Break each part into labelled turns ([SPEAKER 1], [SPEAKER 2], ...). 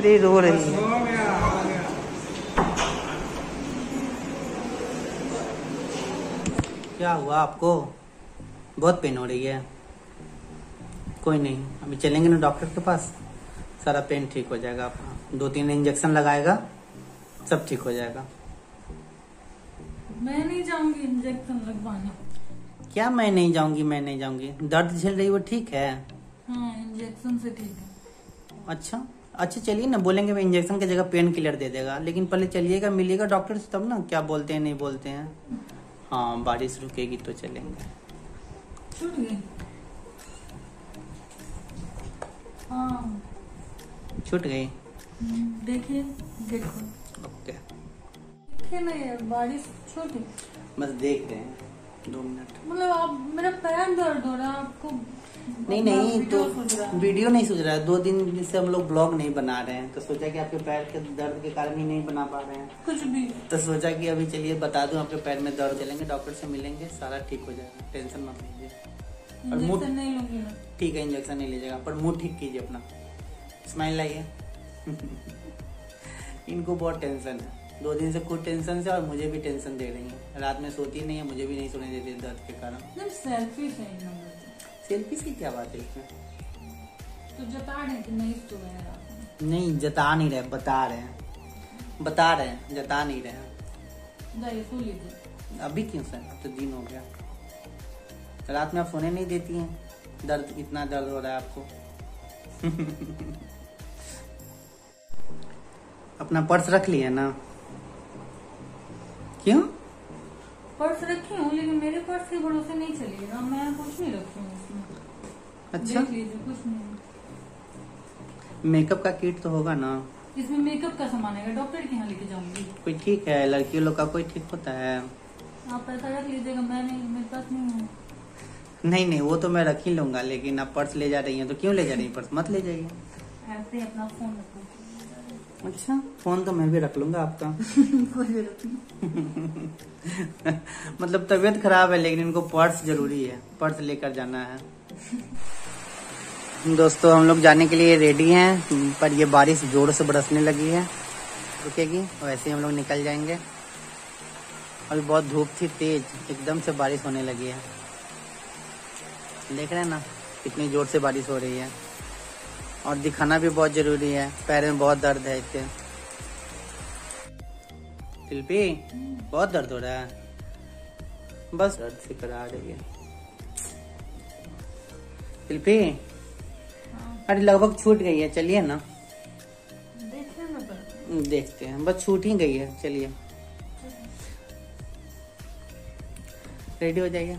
[SPEAKER 1] अरे रो रही है। क्या हुआ आपको? बहुत पेन हो रही है। कोई नहीं अभी चलेंगे ना डॉक्टर के पास। सारा पेन ठीक हो जाएगा आपका दो तीन इंजेक्शन लगाएगा सब ठीक हो जाएगा।
[SPEAKER 2] मैं नहीं जाऊँगी इंजेक्शन लगवाने।
[SPEAKER 1] क्या मैं नहीं जाऊँगी मैं नहीं जाऊँगी? दर्द झेल रही वो ठीक है?
[SPEAKER 2] हाँ इंजेक्शन से ठीक है।
[SPEAKER 1] अच्छा। अच्छा चलिए ना बोलेंगे मैं इंजेक्शन की जगह पेन किलर दे देगा। लेकिन पहले चलिएगा मिलिएगा डॉक्टर से तब ना क्या बोलते हैं नहीं बोलते हैं। हाँ बारिश रुकेगी तो चलेंगे।
[SPEAKER 2] छूट गई हाँ।
[SPEAKER 1] छूट गई?
[SPEAKER 2] हम्म, देखिए देखो।
[SPEAKER 1] ओके।
[SPEAKER 2] देखिए ना बारिश छोटी।
[SPEAKER 1] बस देख रहे हैं। दो मिनट।
[SPEAKER 2] मतलब आप मेरा पैर दर्द हो रहा है आपको
[SPEAKER 1] नहीं नहीं तो
[SPEAKER 2] वीडियो
[SPEAKER 1] नहीं सूझ रहा है। दो दिन से हम लोग ब्लॉग नहीं बना रहे हैं। तो सोचा कि आपके पैर के दर्द के कारण ही नहीं बना पा रहे हैं।
[SPEAKER 2] कुछ भी।
[SPEAKER 1] तो सोचा कि अभी चलिए बता दूँ आपके पैर में दर्द चलेंगे डॉक्टर से मिलेंगे सारा ठीक हो जाएगा। टेंशन मत लीजिए। और मुँह
[SPEAKER 2] नहीं लूँगी
[SPEAKER 1] ठीक है इंजेक्शन नहीं लीजिएगा पर मुँह ठीक कीजिए अपना। स्माइल लाइए। इनको बहुत टेंशन है। दो दिन से खुद टेंशन से और मुझे भी टेंशन दे रही है। रात में सोती नहीं है मुझे भी नहीं सोने देती दर्द के कारण।
[SPEAKER 2] सेल्फी से एक नंबर से।
[SPEAKER 1] सेल्फी की क्या बात है इसमें?
[SPEAKER 2] तो जता रहे कि नहीं सो रहे
[SPEAKER 1] नहीं जता नहीं रहे बता रहे हैं। बता रहे हैं जता नहीं रहे। हैं अभी क्यों सर अब तो दिन हो गया। रात में आप सोने नहीं देती हैं? दर्द इतना दर्द हो रहा है आपको? अपना पर्स रख लिया ना। क्यों?
[SPEAKER 2] पर्स रखी हूँ लेकिन मेरे पर्स के भरोसे नहीं चलेगा मैं कुछ नहीं रखी हूँ
[SPEAKER 1] अच्छा।
[SPEAKER 2] कुछ नहीं।
[SPEAKER 1] मेकअप का किट तो होगा ना।
[SPEAKER 2] इसमें मेकअप का सामान है डॉक्टर के यहाँ लेके जाऊँगी।
[SPEAKER 1] कोई ठीक है लड़की लोग का कोई ठीक होता है?
[SPEAKER 2] आप पैसा रख लीजिएगा मैं नहीं मेरे पास नहीं है।
[SPEAKER 1] नहीं नहीं वो तो मैं रख ही लूँगा लेकिन आप पर्स ले जा रही हैं तो क्यों ले जा रही हैं पर्स? मत ले जाइए।
[SPEAKER 2] ऐसे अपना फ़ोन रखो।
[SPEAKER 1] अच्छा फ़ोन तो मैं भी रख लूँगा आपका।
[SPEAKER 2] कोई भी रखो
[SPEAKER 1] मतलब तबीयत खराब है लेकिन इनको पर्स ज़रूरी है। पर्स लेकर जाना है। दोस्तों हम लोग जाने के लिए रेडी हैं पर ये बारिश ज़ोर से बरसने लगी है। रुकेगी वैसे ही हम लोग निकल जाएँगे। अभी बहुत धूप थी तेज एकदम से बारिश होने लगी है। देख रहे हैं ना कितनी ज़ोर से बारिश हो रही है। और दिखाना भी बहुत ज़रूरी है। पैर में बहुत दर्द है इससे शिल्पी बहुत दर्द हो रहा है। बस दर्द से करा रही है। शिल्पी अरे लगभग छूट गई है चलिए ना। देखते हैं बस छूट ही गई है चलिए। रेडी हो जाइए।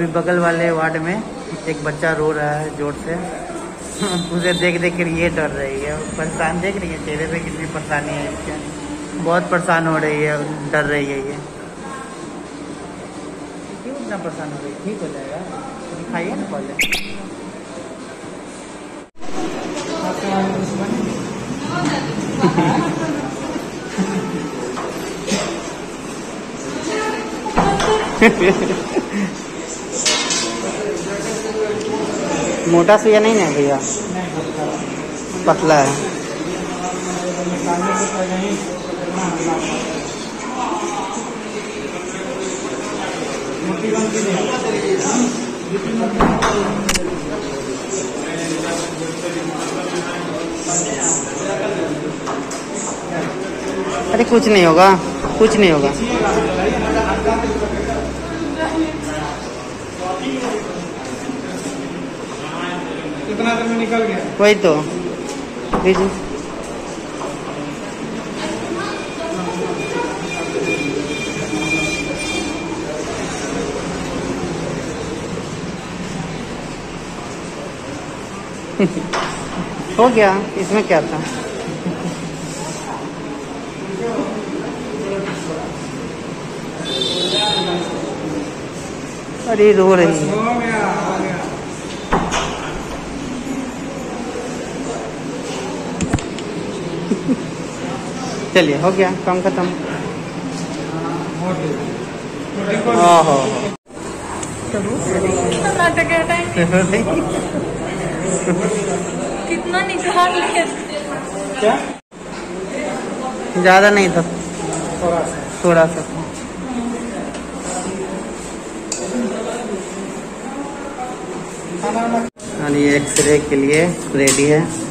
[SPEAKER 1] अभी बगल वाले वार्ड में एक बच्चा रो रहा है ज़ोर से। उसे देख देख कर ये डर रही है। परेशान देख रही है चेहरे पे कितनी परेशानी है इसके। बहुत परेशान हो रही है डर रही है ये। क्यों इतना परेशान हो रही है? ठीक हो जाएगा। दिखाइए ना पहले। आपके बारे में कुछ बने? मोटा सुइया नहीं है भैया? पतला है। अरे कुछ नहीं होगा कुछ नहीं होगा।
[SPEAKER 3] कितना देर में निकल गया?
[SPEAKER 1] वही तो। दीजिए हो गया। इसमें क्या था? अरे रो रही हो। चलिए, हो गया, काम खत्म।
[SPEAKER 2] कितना
[SPEAKER 1] क्या? ज़्यादा नहीं था।
[SPEAKER 3] थोड़ा सा।
[SPEAKER 1] एक्सरे के लिए रेडी है।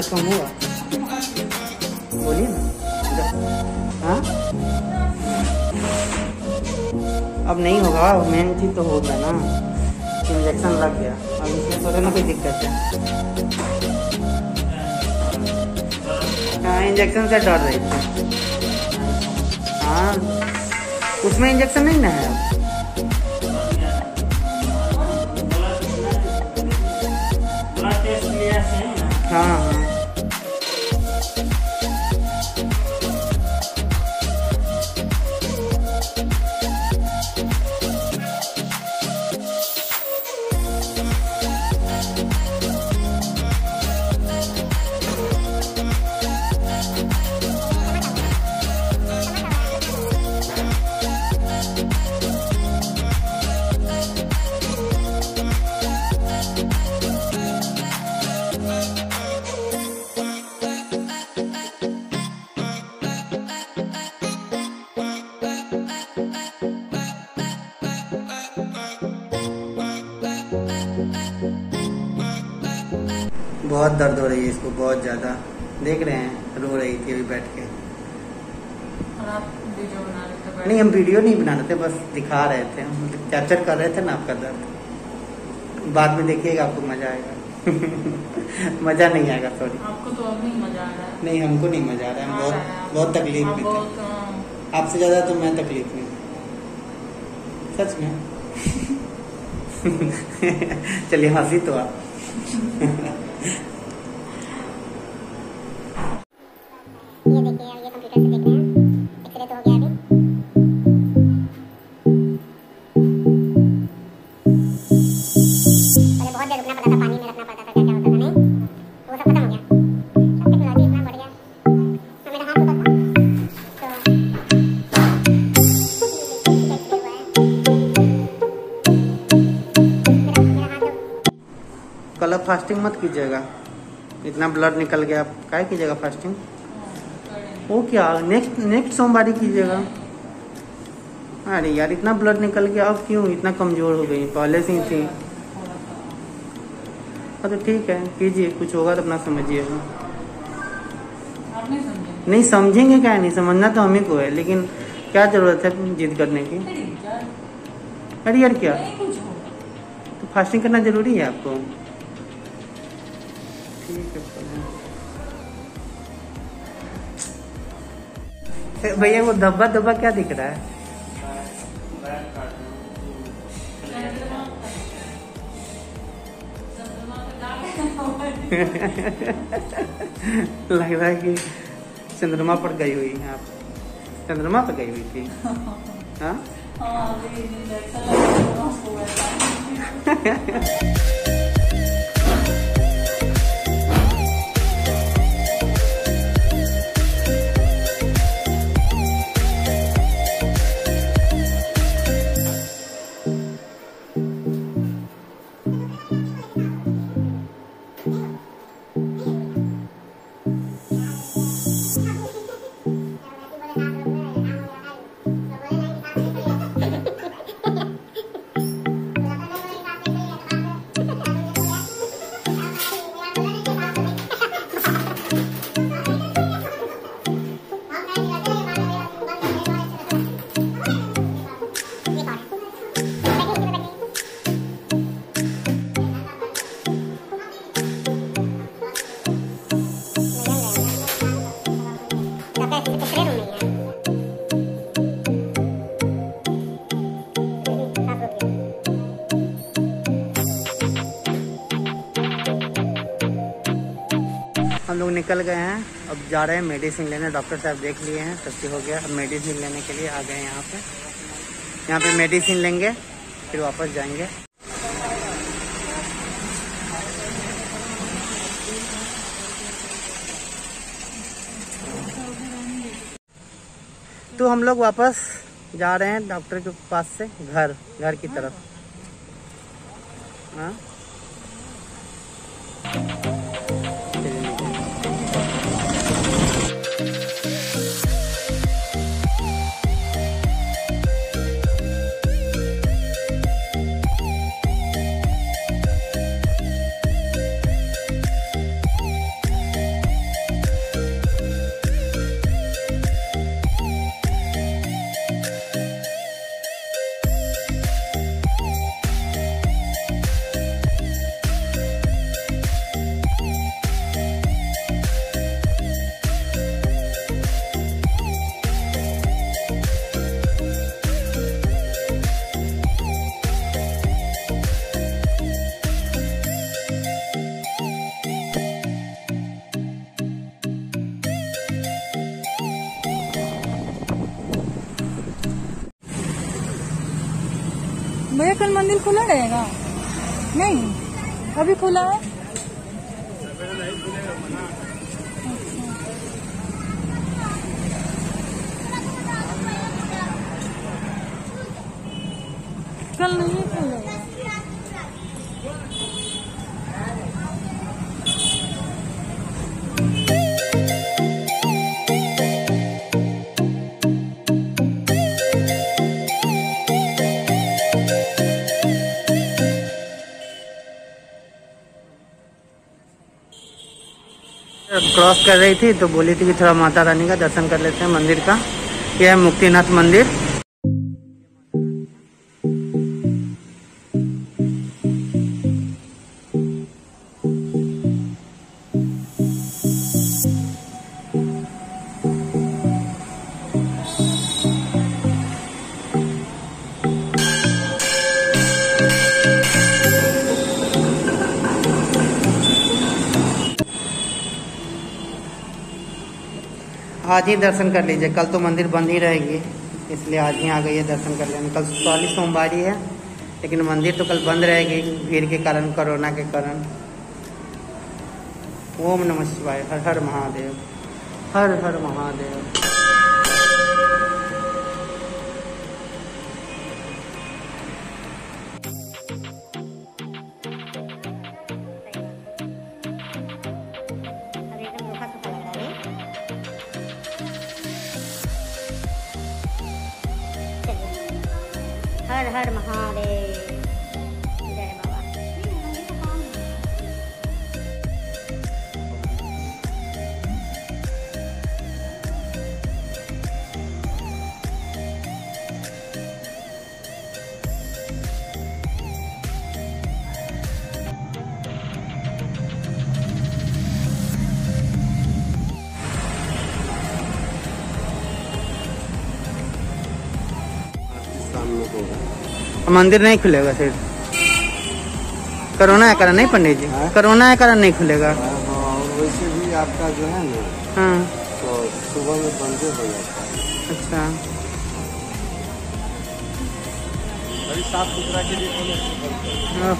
[SPEAKER 1] दर्द कम हुआ बोलिए ना हाँ अब नहीं होगा मेन चीज़ तो होगा ना इंजेक्शन लग गया अब इसमें थोड़ा ना कोई दिक्कत है हाँ इंजेक्शन से डर रही थी हाँ उसमें इंजेक्शन नहीं ना है हाँ हाँ बहुत दर्द हो रही है इसको बहुत ज़्यादा। देख रहे हैं रो रही थी अभी बैठ के। नहीं हम वीडियो नहीं बना रहे थे बस दिखा रहे थे। मतलब कैप्चर कर रहे थे ना आपका दर्द। बाद में देखिएगा आपको मज़ा आएगा। मज़ा नहीं आएगा सॉरी
[SPEAKER 2] आपको तो अब नहीं मज़ा आ रहा है।
[SPEAKER 1] नहीं हमको नहीं मज़ा आ रहा है। हम बहुत बहुत तकलीफ़ में थे। आपसे ज़्यादा तो मैं तकलीफ़ में सच में। चलिए हँसी तो आप
[SPEAKER 4] अब
[SPEAKER 1] फास्टिंग मत कीजिएगा। इतना ब्लड निकल गया आप काय कीजिएगा फास्टिंग वो क्या नेक्स्ट नेक्स्ट सोमवारी कीजिएगा। अरे यार इतना ब्लड निकल गया अब क्यों? इतना कमज़ोर हो गई पहले से ही थी। हाँ तो ठीक है कीजिए कुछ होगा तो अपना समझिएगा
[SPEAKER 2] नहीं
[SPEAKER 1] समझेंगे क्या? नहीं समझना तो हमें को है लेकिन क्या ज़रूरत है जिद करने की?
[SPEAKER 2] अरे यार,
[SPEAKER 1] क्या? तो फास्टिंग करना ज़रूरी है आपको? है भैया वो धब्बा धब्बा क्या दिख रहा है? लग रहा है कि चंद्रमा पर गई हुई हैं आप। चंद्रमा पर गई हुई थी। हाँ। निकल गए हैं। अब जा रहे हैं मेडिसिन लेने। डॉक्टर साहब देख लिए हैं सब हो गया। अब मेडिसिन लेने के लिए आ गए यहाँ पे। यहाँ पे मेडिसिन लेंगे, फिर वापस जाएँगे। तो हम लोग वापस जा रहे हैं डॉक्टर के पास से, घर घर की तरफ़। हाँ?
[SPEAKER 2] भैया कल मंदिर खुला रहेगा। नहीं अभी खुला है। कल नहीं खुलेगा
[SPEAKER 1] क्रॉस कर रही थी तो बोली थी कि थोड़ा माता रानी का दर्शन कर लेते हैं मंदिर का। यह है मुक्तिनाथ मंदिर। आज ही दर्शन कर लीजिए। कल तो मंदिर बंद ही रहेगी, इसलिए आज ही आ गई है दर्शन कर लेना कल पहली ही है, लेकिन मंदिर तो कल बंद रहेगी, भीड़ के कारण, कोरोना के कारण। ओम नमः शिवाय, हर हर महादेव, हर हर महादेव।
[SPEAKER 4] हर हर महादेव।
[SPEAKER 1] मंदिर नहीं खुलेगा फिर। कोरोना के कारण नहीं पंडित जी?
[SPEAKER 5] हाँ।
[SPEAKER 1] कोरोना के कारण नहीं खुलेगा।
[SPEAKER 5] हाँ, हाँ, वैसे भी आपका जो है ना तो सुबह में बंद हो जाता
[SPEAKER 1] अच्छा।
[SPEAKER 5] साफ़ सुथरा के लिए